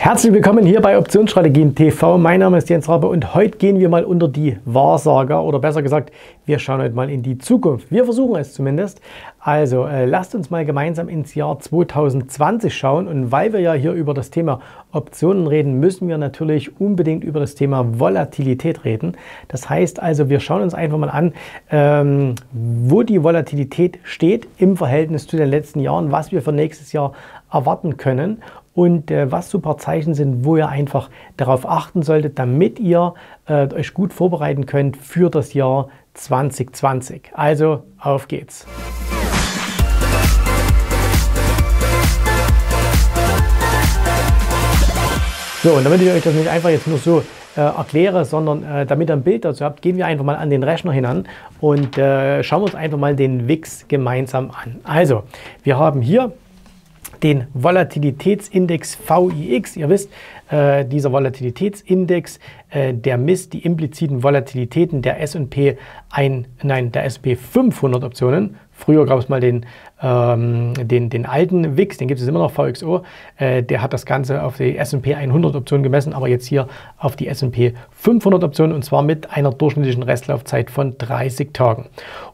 Herzlich willkommen hier bei Optionsstrategien TV. Mein Name ist Jens Rabe und heute gehen wir mal unter die Wahrsager oder besser gesagt, wir schauen heute mal in die Zukunft. Wir versuchen es zumindest. Also äh, lasst uns mal gemeinsam ins Jahr 2020 schauen und weil wir ja hier über das Thema Optionen reden, müssen wir natürlich unbedingt über das Thema Volatilität reden. Das heißt also, wir schauen uns einfach mal an, ähm, wo die Volatilität steht im Verhältnis zu den letzten Jahren, was wir für nächstes Jahr erwarten können und äh, was super Zeichen sind, wo ihr einfach darauf achten solltet, damit ihr äh, euch gut vorbereiten könnt für das Jahr 2020. Also auf geht's. So, und damit ich euch das nicht einfach jetzt nur so äh, erkläre, sondern äh, damit ihr ein Bild dazu habt, gehen wir einfach mal an den Rechner hinan und äh, schauen uns einfach mal den WIX gemeinsam an. Also, wir haben hier den Volatilitätsindex VIX. Ihr wisst, äh, dieser Volatilitätsindex, äh, der misst die impliziten Volatilitäten der S&P ein, nein, der S&P 500 Optionen. Früher gab es mal den, ähm, den, den alten VIX, den gibt es immer noch, VXO. Äh, der hat das Ganze auf die S&P 100 Optionen gemessen, aber jetzt hier auf die S&P 500 Optionen und zwar mit einer durchschnittlichen Restlaufzeit von 30 Tagen.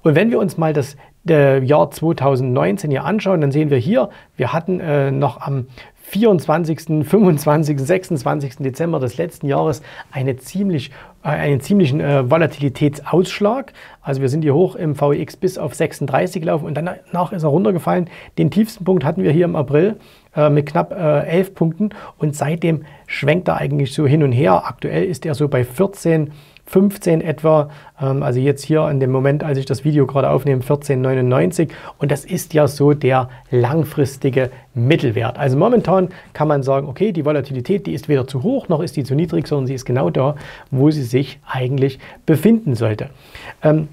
Und wenn wir uns mal das Jahr 2019 hier anschauen, dann sehen wir hier, wir hatten äh, noch am 24., 25., 26. Dezember des letzten Jahres eine ziemlich, äh, einen ziemlichen äh, Volatilitätsausschlag. Also wir sind hier hoch im VX bis auf 36 gelaufen und danach ist er runtergefallen. Den tiefsten Punkt hatten wir hier im April äh, mit knapp äh, 11 Punkten und seitdem schwenkt er eigentlich so hin und her. Aktuell ist er so bei 14 15 etwa. Ähm, also jetzt hier in dem Moment, als ich das Video gerade aufnehme, 14,99. Und das ist ja so der langfristige Mittelwert. Also momentan kann man sagen, okay, die Volatilität, die ist weder zu hoch noch ist die zu niedrig, sondern sie ist genau da, wo sie sich eigentlich befinden sollte. Ähm,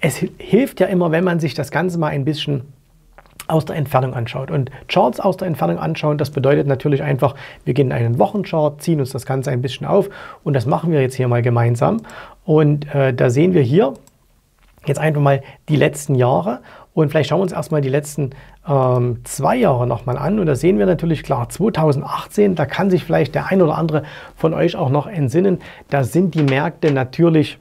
es hilft ja immer, wenn man sich das Ganze mal ein bisschen aus der Entfernung anschaut. Und Charts aus der Entfernung anschauen, das bedeutet natürlich einfach, wir gehen in einen Wochenchart, ziehen uns das Ganze ein bisschen auf und das machen wir jetzt hier mal gemeinsam. Und äh, da sehen wir hier jetzt einfach mal die letzten Jahre und vielleicht schauen wir uns erstmal die letzten ähm, zwei Jahre nochmal an. Und da sehen wir natürlich klar, 2018, da kann sich vielleicht der ein oder andere von euch auch noch entsinnen, da sind die Märkte natürlich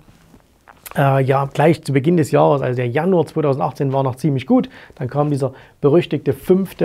äh, ja, gleich zu Beginn des Jahres, also der Januar 2018 war noch ziemlich gut. Dann kam dieser berüchtigte 5.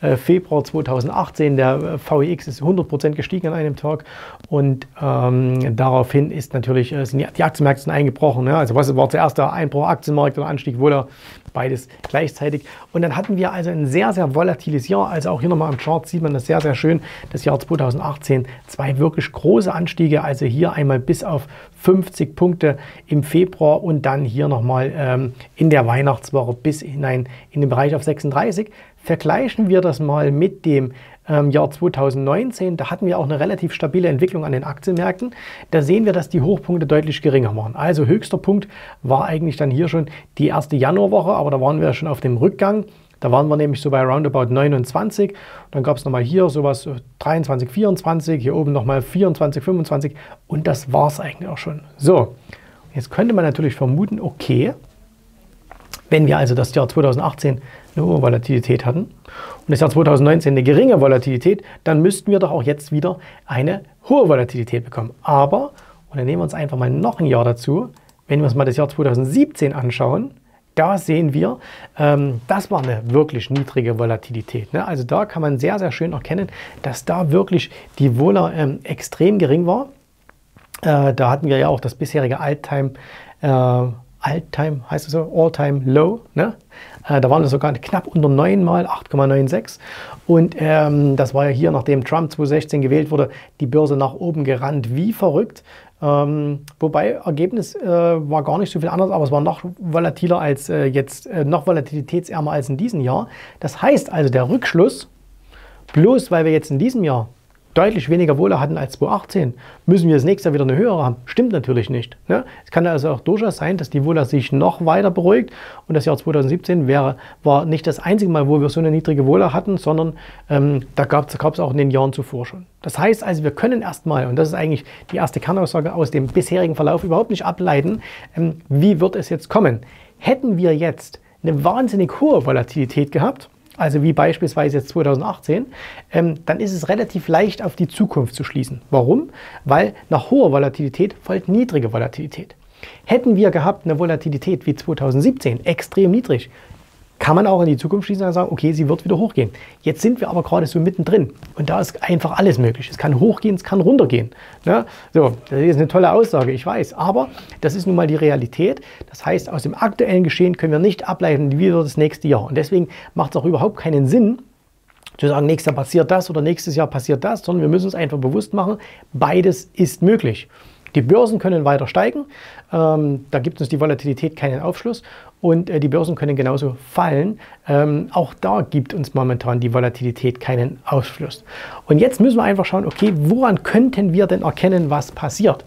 Äh, Februar 2018. Der äh, VIX ist 100% gestiegen an einem Tag und ähm, daraufhin ist natürlich, äh, sind die Aktienmärkte eingebrochen. Ja? Also was war zuerst der Einbruch Aktienmarkt oder Anstieg wohl beides gleichzeitig. Und dann hatten wir also ein sehr, sehr volatiles Jahr. Also auch hier nochmal am Chart sieht man das sehr, sehr schön. Das Jahr 2018, zwei wirklich große Anstiege. Also hier einmal bis auf 50 Punkte im Februar und dann hier nochmal ähm, in der Weihnachtswoche bis hinein in den Bereich auf 36. Vergleichen wir das mal mit dem ähm, Jahr 2019, da hatten wir auch eine relativ stabile Entwicklung an den Aktienmärkten. Da sehen wir, dass die Hochpunkte deutlich geringer waren. Also höchster Punkt war eigentlich dann hier schon die erste Januarwoche, aber da waren wir schon auf dem Rückgang. Da waren wir nämlich so bei roundabout 29. Dann gab es nochmal hier sowas 23, 24, hier oben nochmal 24, 25 und das war es eigentlich auch schon. So, jetzt könnte man natürlich vermuten, okay, wenn wir also das Jahr 2018 eine hohe Volatilität hatten und das Jahr 2019 eine geringe Volatilität, dann müssten wir doch auch jetzt wieder eine hohe Volatilität bekommen. Aber, und dann nehmen wir uns einfach mal noch ein Jahr dazu, wenn wir uns mal das Jahr 2017 anschauen, da sehen wir, ähm, das war eine wirklich niedrige Volatilität. Ne? Also da kann man sehr, sehr schön erkennen, dass da wirklich die Vola ähm, extrem gering war. Äh, da hatten wir ja auch das bisherige Alttime äh, All-Time, heißt es so, All-Time Low. Ne? Äh, da waren wir sogar knapp unter 9 mal, 8,96. Und ähm, das war ja hier, nachdem Trump 2016 gewählt wurde, die Börse nach oben gerannt, wie verrückt. Ähm, wobei Ergebnis äh, war gar nicht so viel anders, aber es war noch volatiler als äh, jetzt, äh, noch volatilitätsärmer als in diesem Jahr. Das heißt also, der Rückschluss, bloß weil wir jetzt in diesem Jahr deutlich weniger Wohle hatten als 2018, müssen wir das nächste Jahr wieder eine höhere haben. Stimmt natürlich nicht. Ne? Es kann also auch durchaus sein, dass die Wohler sich noch weiter beruhigt und das Jahr 2017 wäre, war nicht das einzige Mal, wo wir so eine niedrige Wohle hatten, sondern ähm, da gab es auch in den Jahren zuvor schon. Das heißt also, wir können erstmal, und das ist eigentlich die erste Kernaussage aus dem bisherigen Verlauf, überhaupt nicht ableiten, ähm, wie wird es jetzt kommen. Hätten wir jetzt eine wahnsinnig hohe Volatilität gehabt, also wie beispielsweise jetzt 2018, ähm, dann ist es relativ leicht auf die Zukunft zu schließen. Warum? Weil nach hoher Volatilität folgt niedrige Volatilität. Hätten wir gehabt eine Volatilität wie 2017, extrem niedrig, kann man auch in die Zukunft schließen und sagen, okay, sie wird wieder hochgehen. Jetzt sind wir aber gerade so mittendrin und da ist einfach alles möglich. Es kann hochgehen, es kann runtergehen. Ne? So, das ist eine tolle Aussage, ich weiß, aber das ist nun mal die Realität. Das heißt, aus dem aktuellen Geschehen können wir nicht ableiten, wie wird das nächste Jahr. Und deswegen macht es auch überhaupt keinen Sinn, zu sagen, nächstes Jahr passiert das oder nächstes Jahr passiert das, sondern wir müssen uns einfach bewusst machen, beides ist möglich. Die Börsen können weiter steigen, ähm, da gibt uns die Volatilität keinen Aufschluss und äh, die Börsen können genauso fallen. Ähm, auch da gibt uns momentan die Volatilität keinen Aufschluss. Und jetzt müssen wir einfach schauen, okay, woran könnten wir denn erkennen, was passiert?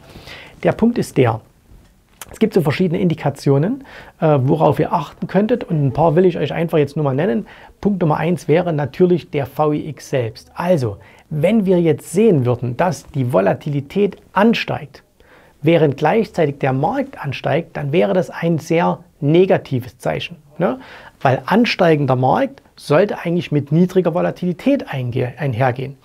Der Punkt ist der, es gibt so verschiedene Indikationen, äh, worauf ihr achten könntet und ein paar will ich euch einfach jetzt nur mal nennen. Punkt Nummer eins wäre natürlich der VIX selbst. Also, wenn wir jetzt sehen würden, dass die Volatilität ansteigt, während gleichzeitig der Markt ansteigt, dann wäre das ein sehr negatives Zeichen. Ne? Weil ansteigender Markt sollte eigentlich mit niedriger Volatilität einhergehen.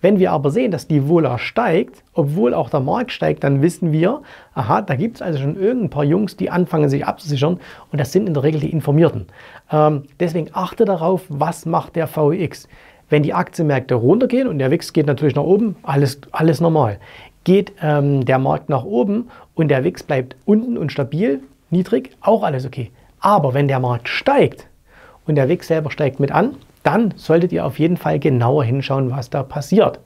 Wenn wir aber sehen, dass die Vola steigt, obwohl auch der Markt steigt, dann wissen wir, aha, da gibt es also schon irgendein paar Jungs, die anfangen sich abzusichern und das sind in der Regel die Informierten. Ähm, deswegen achte darauf, was macht der VIX. Wenn die Aktienmärkte runtergehen und der WIX geht natürlich nach oben, alles, alles normal. Geht ähm, der Markt nach oben und der WIX bleibt unten und stabil, niedrig, auch alles okay. Aber wenn der Markt steigt und der WIX selber steigt mit an, dann solltet ihr auf jeden Fall genauer hinschauen, was da passiert.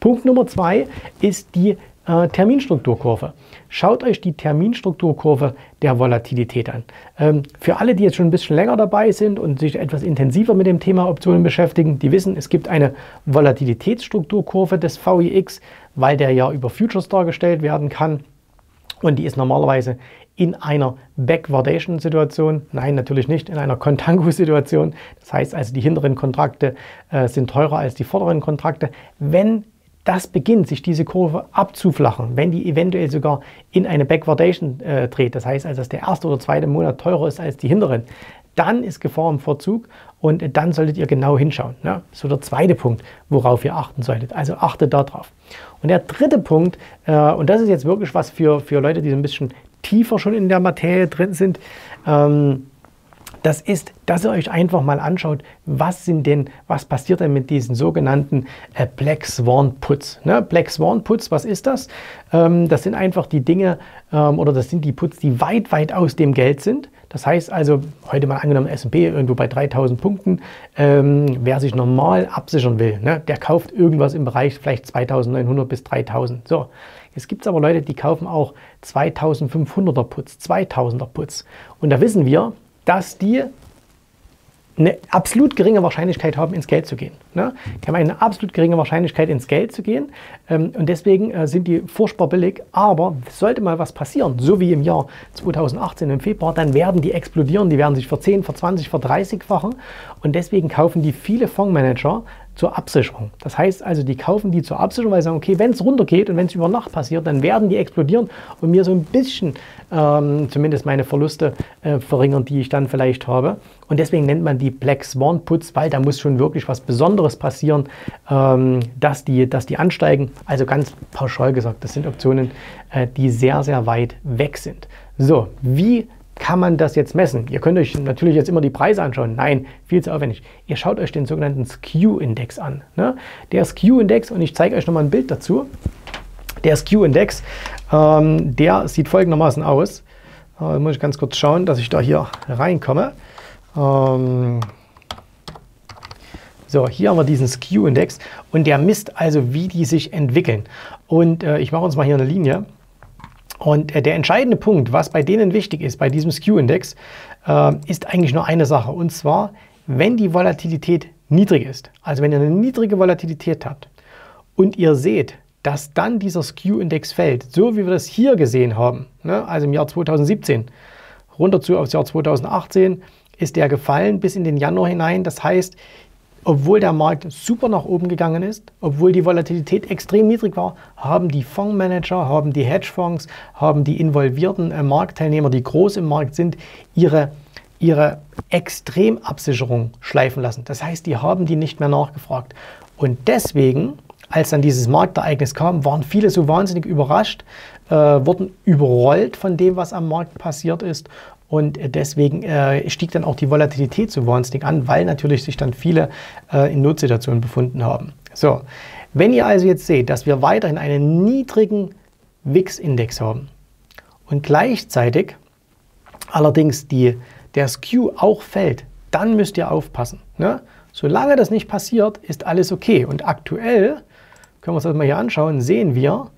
Punkt Nummer zwei ist die äh, Terminstrukturkurve. Schaut euch die Terminstrukturkurve der Volatilität an. Ähm, für alle, die jetzt schon ein bisschen länger dabei sind und sich etwas intensiver mit dem Thema Optionen beschäftigen, die wissen, es gibt eine Volatilitätsstrukturkurve des VIX, weil der ja über Futures dargestellt werden kann. Und die ist normalerweise in einer Backwardation-Situation, nein, natürlich nicht, in einer Contango-Situation. Das heißt also, die hinteren Kontrakte äh, sind teurer als die vorderen Kontrakte. Wenn das beginnt, sich diese Kurve abzuflachen, wenn die eventuell sogar in eine Backwardation äh, dreht, das heißt also, dass der erste oder zweite Monat teurer ist als die hinteren, dann ist Gefahr im Verzug und dann solltet ihr genau hinschauen. Ne? So der zweite Punkt, worauf ihr achten solltet. Also achtet darauf. Und der dritte Punkt, äh, und das ist jetzt wirklich was für, für Leute, die so ein bisschen tiefer schon in der Materie drin sind, ähm, das ist, dass ihr euch einfach mal anschaut, was sind denn, was passiert denn mit diesen sogenannten äh, Black Swan Puts. Ne? Black Swan Puts, was ist das? Ähm, das sind einfach die Dinge ähm, oder das sind die Puts, die weit, weit aus dem Geld sind. Das heißt also, heute mal angenommen S&P irgendwo bei 3000 Punkten, ähm, wer sich normal absichern will, ne, der kauft irgendwas im Bereich vielleicht 2900 bis 3000. So, jetzt gibt es aber Leute, die kaufen auch 2500er Putz, 2000er Putz. Und da wissen wir, dass die eine absolut geringe Wahrscheinlichkeit haben, ins Geld zu gehen. Ne? Die haben eine absolut geringe Wahrscheinlichkeit, ins Geld zu gehen ähm, und deswegen äh, sind die furchtbar billig. Aber sollte mal was passieren, so wie im Jahr 2018 im Februar, dann werden die explodieren, die werden sich für 10, für 20, für 30-fachen und deswegen kaufen die viele Fondsmanager zur Absicherung. Das heißt also, die kaufen die zur Absicherung, weil sie sagen, okay, wenn es runtergeht und wenn es über Nacht passiert, dann werden die explodieren und mir so ein bisschen ähm, zumindest meine Verluste äh, verringern, die ich dann vielleicht habe. Und deswegen nennt man die Black Swan Puts, weil da muss schon wirklich was Besonderes passieren, ähm, dass, die, dass die ansteigen. Also ganz pauschal gesagt, das sind Optionen, äh, die sehr, sehr weit weg sind. So, wie kann man das jetzt messen? Ihr könnt euch natürlich jetzt immer die Preise anschauen. Nein, viel zu aufwendig. Ihr schaut euch den sogenannten Skew-Index an. Ne? Der Skew-Index, und ich zeige euch nochmal ein Bild dazu. Der Skew-Index, ähm, der sieht folgendermaßen aus. Äh, muss ich ganz kurz schauen, dass ich da hier reinkomme. Ähm, so, hier haben wir diesen Skew-Index und der misst also, wie die sich entwickeln. Und äh, ich mache uns mal hier eine Linie. Und äh, der entscheidende Punkt, was bei denen wichtig ist, bei diesem Skew-Index, äh, ist eigentlich nur eine Sache. Und zwar, wenn die Volatilität niedrig ist, also wenn ihr eine niedrige Volatilität habt und ihr seht, dass dann dieser Skew-Index fällt, so wie wir das hier gesehen haben, ne, also im Jahr 2017, runter zu aufs Jahr 2018, ist der gefallen bis in den Januar hinein. Das heißt, obwohl der Markt super nach oben gegangen ist, obwohl die Volatilität extrem niedrig war, haben die Fondsmanager, haben die Hedgefonds, haben die involvierten äh, Marktteilnehmer, die groß im Markt sind, ihre ihre Extremabsicherung schleifen lassen. Das heißt, die haben die nicht mehr nachgefragt. Und deswegen, als dann dieses Marktereignis kam, waren viele so wahnsinnig überrascht, äh, wurden überrollt von dem, was am Markt passiert ist. Und deswegen äh, stieg dann auch die Volatilität so wahnsinnig an, weil natürlich sich dann viele äh, in Notsituationen befunden haben. So, wenn ihr also jetzt seht, dass wir weiterhin einen niedrigen WIX-Index haben und gleichzeitig allerdings die, der Skew auch fällt, dann müsst ihr aufpassen. Ne? Solange das nicht passiert, ist alles okay. Und aktuell, können wir uns das mal hier anschauen, sehen wir,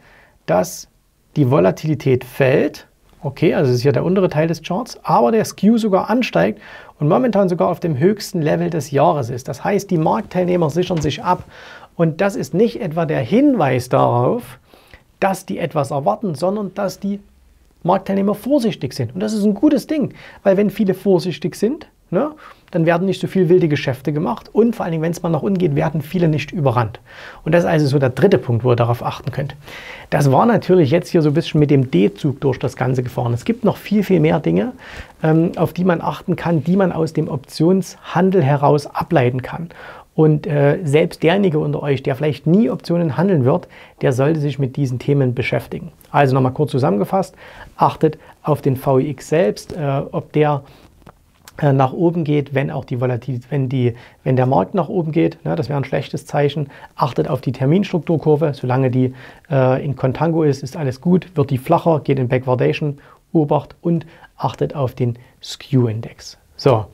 dass die Volatilität fällt. Okay, also ist hier der untere Teil des Charts, aber der Skew sogar ansteigt und momentan sogar auf dem höchsten Level des Jahres ist. Das heißt, die Marktteilnehmer sichern sich ab und das ist nicht etwa der Hinweis darauf, dass die etwas erwarten, sondern dass die Marktteilnehmer vorsichtig sind. Und das ist ein gutes Ding, weil wenn viele vorsichtig sind, ne, dann werden nicht so viele wilde Geschäfte gemacht und vor allen Dingen, wenn es mal nach unten geht, werden viele nicht überrannt. Und das ist also so der dritte Punkt, wo ihr darauf achten könnt. Das war natürlich jetzt hier so ein bisschen mit dem D-Zug durch das Ganze gefahren. Es gibt noch viel, viel mehr Dinge, ähm, auf die man achten kann, die man aus dem Optionshandel heraus ableiten kann. Und äh, selbst derjenige unter euch, der vielleicht nie Optionen handeln wird, der sollte sich mit diesen Themen beschäftigen. Also nochmal kurz zusammengefasst, achtet auf den VIX selbst, äh, ob der nach oben geht, wenn auch die Volatilität, wenn, die, wenn der Markt nach oben geht, ne, das wäre ein schlechtes Zeichen. Achtet auf die Terminstrukturkurve, solange die äh, in Contango ist, ist alles gut. Wird die flacher, geht in Backwardation, Obacht und achtet auf den Skew-Index. So,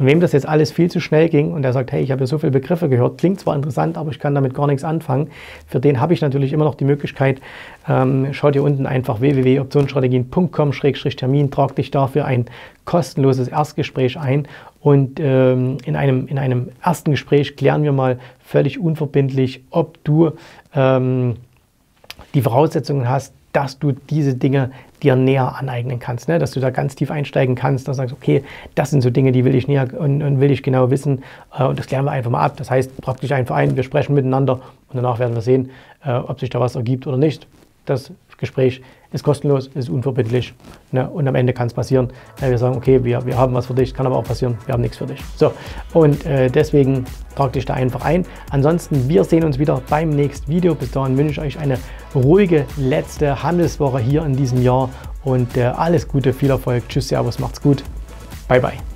und wem das jetzt alles viel zu schnell ging und der sagt, hey, ich habe ja so viele Begriffe gehört, klingt zwar interessant, aber ich kann damit gar nichts anfangen, für den habe ich natürlich immer noch die Möglichkeit, ähm, schaut hier unten einfach www.optionsstrategien.com-termin, trag dich dafür ein kostenloses Erstgespräch ein und ähm, in, einem, in einem ersten Gespräch klären wir mal völlig unverbindlich, ob du ähm, die Voraussetzungen hast, dass du diese Dinge dir näher aneignen kannst, ne? dass du da ganz tief einsteigen kannst, dass du sagst, okay, das sind so Dinge, die will ich näher und, und will ich genau wissen äh, und das klären wir einfach mal ab. Das heißt, praktisch einfach ein, wir sprechen miteinander und danach werden wir sehen, äh, ob sich da was ergibt oder nicht. Das Gespräch ist kostenlos, ist unverbindlich ne? und am Ende kann es passieren, äh, wir sagen, okay, wir, wir haben was für dich, kann aber auch passieren, wir haben nichts für dich. So, und äh, deswegen trag dich da einfach ein. Ansonsten, wir sehen uns wieder beim nächsten Video. Bis dahin wünsche ich euch eine ruhige letzte Handelswoche hier in diesem Jahr und äh, alles Gute, viel Erfolg. Tschüss, Servus, macht's gut. Bye, bye.